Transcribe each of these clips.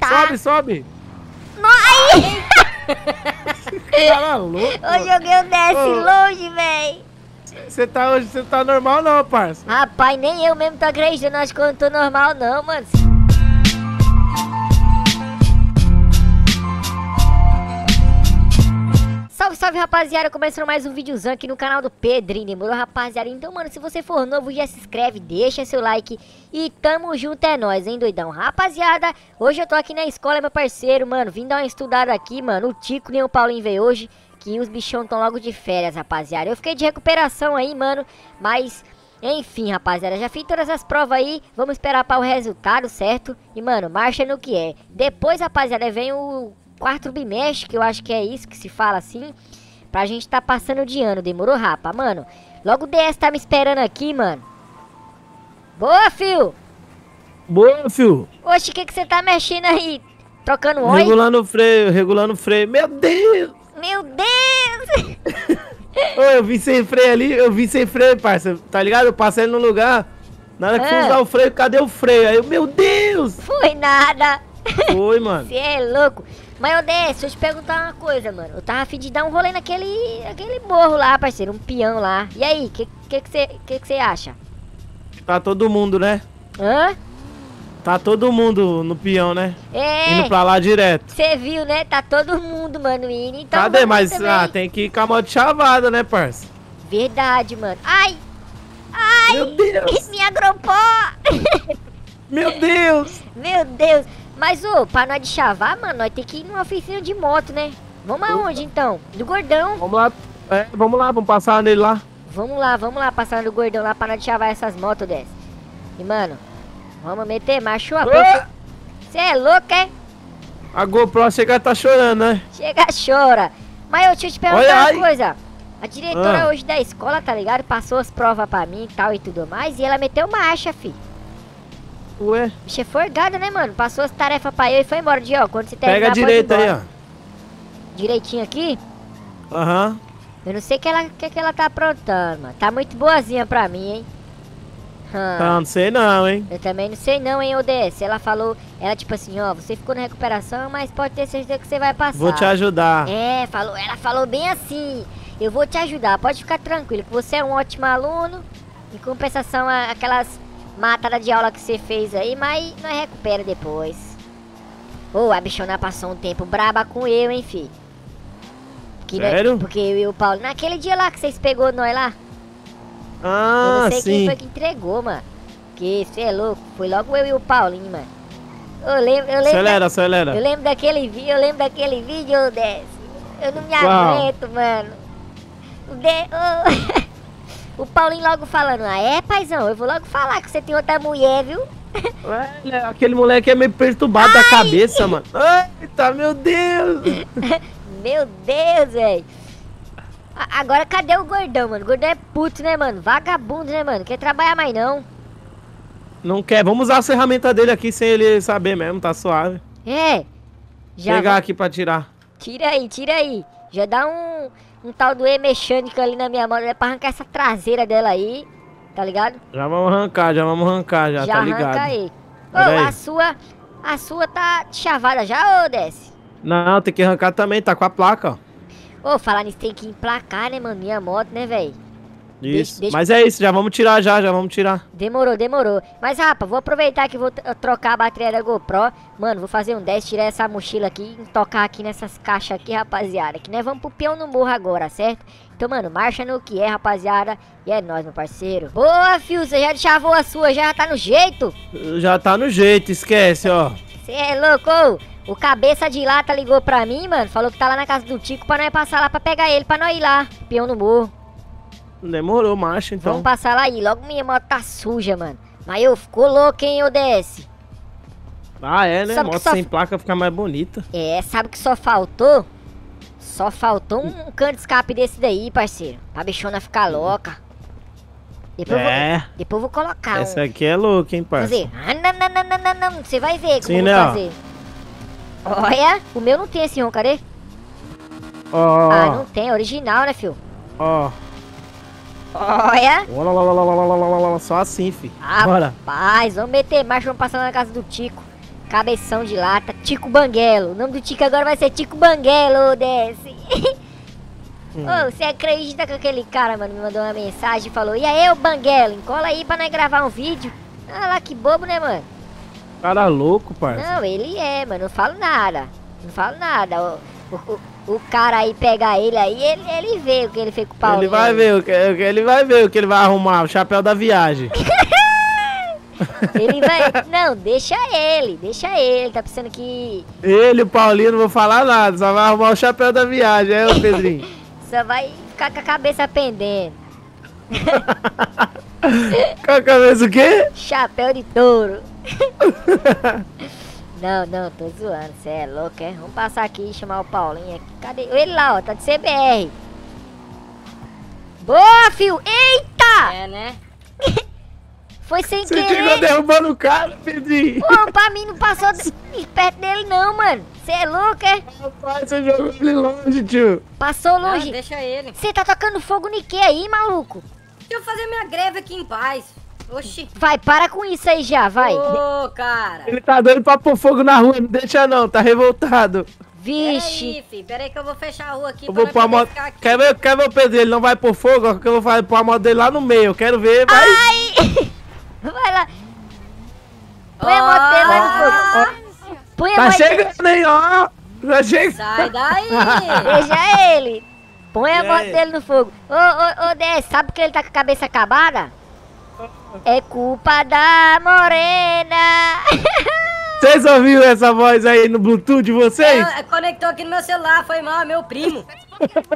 Tá. Sobe, sobe. No... Tá louco? Eu joguei o Ô. longe, véi. Você tá hoje, você tá normal não, parça? Rapaz, nem eu mesmo tô acreditando. Acho que eu não tô normal, não, mano. Salve, salve, rapaziada. Começando mais um videozão aqui no canal do Pedrinho. Demorou, rapaziada? Então, mano, se você for novo, já se inscreve, deixa seu like. E tamo junto, é nóis, hein, doidão? Rapaziada, hoje eu tô aqui na escola, meu parceiro, mano. Vim dar uma estudada aqui, mano. O Tico nem o Paulinho veio hoje. Que os bichão tão logo de férias, rapaziada. Eu fiquei de recuperação aí, mano. Mas... Enfim, rapaziada, já fiz todas as provas aí, vamos esperar para o resultado, certo? E, mano, marcha no que é. Depois, rapaziada, vem o quarto bimestre, que eu acho que é isso que se fala assim, pra gente tá passando de ano, demorou, rapa? Mano, logo o DS tá me esperando aqui, mano. Boa, fio! Boa, fio. Oxe, o que que você tá mexendo aí? Trocando óleo? Regulando o freio, regulando o freio. Meu Deus! Meu Deus! Ô, eu vim sem freio ali, eu vim sem freio, parça. Tá ligado? Eu passei no lugar. Na hora que fui Ah. usar o freio, cadê o freio? Aí eu, meu Deus! Foi nada! Foi, mano. Você é louco. Mas, ô DS, deixa eu te perguntar uma coisa, mano. Eu tava a fim de dar um rolê naquele aquele morro lá, parceiro. Um peão lá. E aí, o que que que você que que você acha? Tá todo mundo, né? Hã? Tá todo mundo no peão, né? É, Indo pra lá direto. você viu, né? Tá todo mundo, mano, indo. Então Cadê? Mas também. ah, tem que ir com a moto chavada, né, parça? Verdade, mano. Ai! Ai! Meu Deus! Me agrupou! Meu Deus! Meu Deus! Mas, ô, pra nós de chavar, mano, nós tem que ir numa oficina de moto, né? Vamos aonde, então? Do Gordão. Vamos lá. É, vamos lá, vamos passar nele lá. Vamos lá, vamos lá, passar no Gordão lá pra nós de chavar essas motos dessas. E, mano, vamos meter macho a! Você é louco, é? A GoPro chega tá chorando, né? Chega, chora. Mas eu deixa eu te perguntar Olha uma aí. coisa. A diretora Ah. hoje da escola, tá ligado? Passou as provas pra mim e tal e tudo mais. E ela meteu marcha, fi. Ué, Bicha é forgada, né, mano? Passou as tarefas pra eu e foi embora. De, ó, quando você terminar, pega a direita aí, ó. Direitinho aqui. Aham. Eu não sei o que ela, que, que ela tá aprontando, mano. Tá muito boazinha pra mim, hein? Hum. Ah, não sei não, hein? Eu também não sei não, hein, ODS. Ela falou, ela tipo assim, ó, você ficou na recuperação, mas pode ter certeza que você vai passar. Vou te ajudar. É, falou, ela falou bem assim. Eu vou te ajudar, pode ficar tranquilo, que você é um ótimo aluno. Em compensação, aquelas matadas de aula que você fez aí, mas nós recupera depois. Ô, a bichona passou um tempo braba com eu, hein, fi. Que nós- Sério? porque eu e o Paulo, naquele dia lá que vocês pegou nós lá, eu Ah, não sei quem sim. foi que entregou, mano. Que você é louco, foi logo eu e o Paulinho, mano. Eu lembro, eu lembro. Acelera, Eu acelera. lembro daquele vídeo, eu lembro daquele vídeo, ô Dez. Eu não me Qual? aguento, mano. O, De... o Paulinho logo falando, ah é, paizão? Eu vou logo falar que você tem outra mulher, viu? Ué, aquele moleque é meio perturbado da cabeça, mano. Eita, meu Deus! Meu Deus, velho. Agora cadê o gordão, mano? O gordão é puto, né, mano? Vagabundo, né, mano? Quer trabalhar mais não. Não quer. Vamos usar a ferramenta dele aqui sem ele saber mesmo, tá suave. É. Já Pegar vou- aqui pra tirar. Tira aí, tira aí. Já dá um, um tal do E mecânico ali na minha mão. É pra arrancar essa traseira dela aí. Tá ligado? Já vamos arrancar, já vamos arrancar, já, tá arranca ligado. aí. Ô, Pera aí. a sua. A sua tá chavada já, ô Desce? Não, tem que arrancar também, tá com a placa, ó. Ô, falar nisso tem que emplacar, né, mano? Minha moto, né, velho? Isso. deixa- Mas é isso, já vamos tirar já, já vamos tirar. Demorou, demorou. Mas, rapa, vou aproveitar que vou t- trocar a bateria da GoPro. Mano, vou fazer um 10, tirar essa mochila aqui e tocar aqui nessas caixas aqui, rapaziada. Que nós vamos pro peão no morro agora, certo? Então, mano, marcha no que é, rapaziada. E é nóis, meu parceiro. Boa, fio, você já chavou a sua, já tá no jeito? Já tá no jeito, esquece, ó. Você é louco, ô? O cabeça de lata ligou pra mim, mano. Falou que tá lá na casa do Tico pra nós passar lá pra pegar ele, pra nós ir lá. Peão no morro. Demorou, marcha então. Vamos passar lá aí. Logo minha moto tá suja, mano. Mas eu ficou louco, hein, ô DS? Ah, é, né? Sabe Moto só- sem placa fica mais bonita. É, sabe que só faltou? Só faltou um cano de escape desse daí, parceiro. Pra bichona ficar louca. Depois, eu, vou, É, depois eu vou colocar essa um. aqui é louca, hein, parça. Fazer. Ah, não, não, não, não, não, não. Você vai ver como Sim, né, vou ó? fazer. Olha, o meu não tem esse ron, cadê? Ó, Ah, não tem, é original, né, fio? ó. Olha. Olha, olha, olha, olha, olha, só assim, fi. Ah, Bora. Rapaz, vamos meter mais, vamos passar na casa do Tico. Cabeção de lata, Tico Banguelo. O nome do Tico agora vai ser Tico Banguelo, desce. Hum. Você acredita que aquele cara, mano, me mandou uma mensagem e falou: E aí, ô Banguelo, encola aí pra nós gravar um vídeo? Ah lá, que bobo, né, mano? Cara louco, parça. Não, ele é, mano, não falo nada. Não falo nada. ô, cara aí pegar ele aí, ele, ele vê o que ele fez com o Paulo. Ele vai ver o que ele vai ver o que ele vai arrumar, o chapéu da viagem. Ele vai. Não, deixa ele, deixa ele. Tá pensando que Ele, o Paulinho, não vou falar nada, só vai arrumar o chapéu da viagem, é, ô Pedrinho? só vai ficar com a cabeça pendendo. Com a cabeça o quê? Chapéu de touro. Não, não, tô zoando, cê é louco, é? Vamos passar aqui e chamar o Paulinho aqui. Cadê? Ele lá, ó, tá de CBR. Boa, fio! Eita! É, né? Foi sem Você chegou querer. derrubando o cara, Pedrinho. Pô, pra mim não passou de- perto dele não, mano. Cê é louco, é? Rapaz, você jogou ele longe, tio. Passou Não, longe. deixa ele. Você tá tocando fogo no que aí, maluco? Deixa eu fazer minha greve aqui em paz. Oxi. Vai, para com isso aí já, vai. Ô, cara. Ele tá doido pra pôr fogo na rua, não deixa não, tá revoltado. Vixe. Peraí, que eu vou fechar a rua aqui Eu pra vou pôr a moto. Quer ver, quer ver o Pedro? Ele não vai pôr fogo, ó, que eu vou fazer, pôr a moto dele lá no meio. Eu quero ver, vai. Ai! Vai lá. Põe a moto dele lá no fogo. Põe a Tá moto chegando, hein, ó. Tá chegando. Sai daí. Deixa ele. Põe a moto dele no fogo. Ô, ô, ô, Dez, sabe que ele tá com a cabeça acabada? É culpa da morena. Vocês ouviram essa voz aí no Bluetooth de vocês? É, conectou aqui no meu celular, foi mal, é meu primo.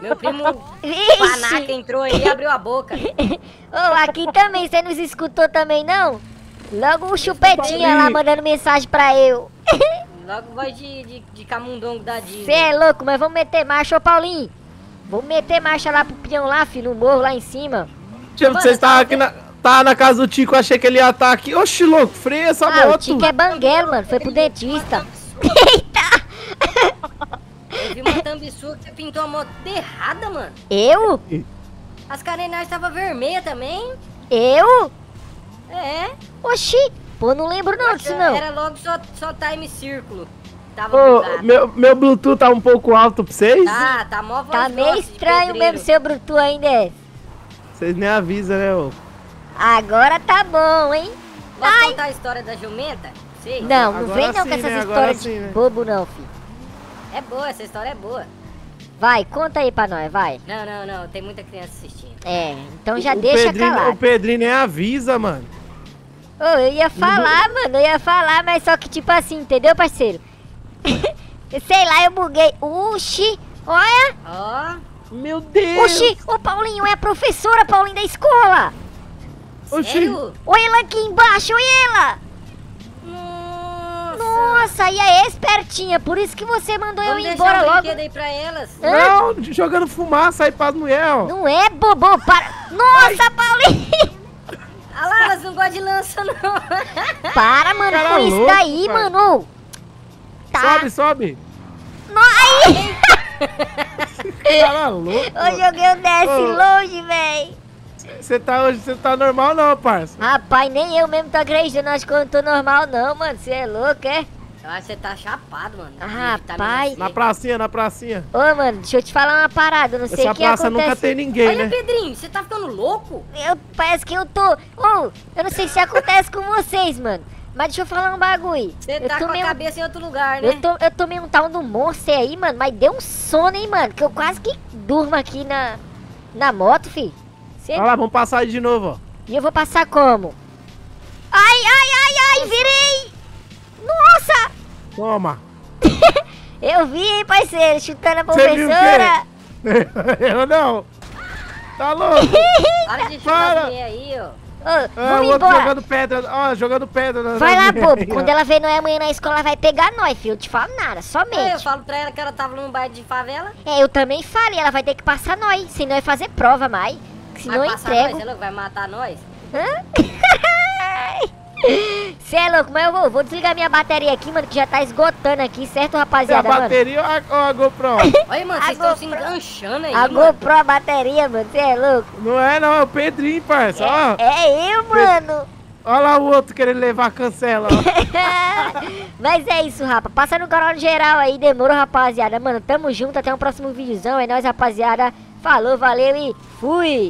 Meu primo panaca entrou aí e abriu a boca. Ô, aqui também, você nos escutou também, não? Logo o chupetinha lá mandando mensagem pra eu. Logo vai de, de, de camundongo da Disney. Você é louco, mas vamos meter marcha, ô Paulinho. Vamos meter marcha lá pro peão lá, filho, no morro lá em cima. Tipo, vocês estavam aqui na, tava na casa do Tico, achei que ele ia estar aqui. Oxi, louco, freia essa Ah, o moto. Tico é banguelo, mano. Foi pro dentista. Eu vi uma tambiçu que você pintou a moto errada, mano. Eu? As carenagens estavam vermelhas também. Eu? É. Oxi. Pô, não lembro não disso não. Era logo só, só time círculo. Tava Ô, meu, meu Bluetooth tá um pouco alto pra vocês? Tá, tá mó voz Tá meio estranho mesmo seu Brutu ainda. é. Vocês nem avisam, né, ô? Agora tá bom, hein? Posso Ai. contar a história da jumenta? Sim. Não, não Agora vem não sim, com essas né? Histórias sim, de né? bobo não, filho. É boa, essa história é boa. Vai, conta aí pra nós, vai. Não, não, não, tem muita criança assistindo. É, então já o deixa Pedrinho, calado. O Pedrinho nem avisa, mano. Ô, eu ia falar, mano, eu ia falar, mas só que tipo assim, entendeu, parceiro? Sei lá, eu buguei. Uxi, olha. Ó, Meu Deus! Oxi, ô Paulinho, é a professora Paulinho da escola. Oxi. sério? Olha ela aqui embaixo, olha ela. Nossa. Nossa, e é espertinha, por isso que você mandou eu Vamos ir deixar embora o logo. aí pra elas. Hã? Não, jogando fumaça aí pras mulheres, ó. Não é, bobo, para. Nossa, Paulinho. Ah lá, elas não gostam de lança, não. Para, mano, Cara com isso louco, daí, cara. mano. Tá. Sobe, sobe. No- Ai, Cara louco. eu joguei o desce longe, véi. Você tá hoje, você tá normal não, parça? Rapaz, nem eu mesmo tô acreditando, acho que eu não tô normal não, mano. Você é louco, é? Eu acho que você tá chapado, mano. Ah, rapaz. Na pracinha, na pracinha. Ô, mano, deixa eu te falar uma parada, eu não sei Essa o que praça acontece. nunca tem ninguém, Olha, né? Pedrinho, você tá ficando louco? Eu, parece que eu tô... Ô, eu não sei se acontece com vocês, mano. Mas deixa eu falar um bagulho. Você eu tá com a tomei um- cabeça em outro lugar, né? Eu, to, eu tomei um tal do monstro aí, mano, mas deu um sono, hein, mano, que eu quase que durmo aqui na, na moto, fi. Cê- Olha lá, vamos passar aí de novo, ó. E eu vou passar como? Ai, ai, ai, ai, virei! Nossa! Toma. Eu vi, hein, parceiro, chutando a professora. Eu não. Tá louco? Para de Para. chutar aí, ó. Ô, Ah, o outro embora. jogando pedra, ó, jogando pedra. na- Vai lá, bobo. Quando ela vem nós amanhã na escola, ela vai pegar nós, filho. Eu te falo nada, Aí eu somente. falo pra ela que ela tava num baile de favela. É, eu também falei, ela vai ter que passar nós, senão vai fazer prova mais. Senão vai eu passar entrego. nós, você louco, vai matar nós? Cê é louco, mas eu vou, vou desligar minha bateria aqui, mano, que já tá esgotando aqui, certo, É a rapaziada, mano? bateria ou a, ou a GoPro? Olha, mano, vocês estão se enganchando aí, A mano. GoPro, a bateria, mano, cê é louco? não é não, é o Pedrinho, parça. Ó, É, é eu, mano. Olha lá o outro querendo levar a cancela, ó. Mas é isso, rapa. Passa no canal geral aí, demorou, rapaziada. Mano, tamo junto, até o próximo videozão. É nóis, rapaziada. Falou, valeu e fui!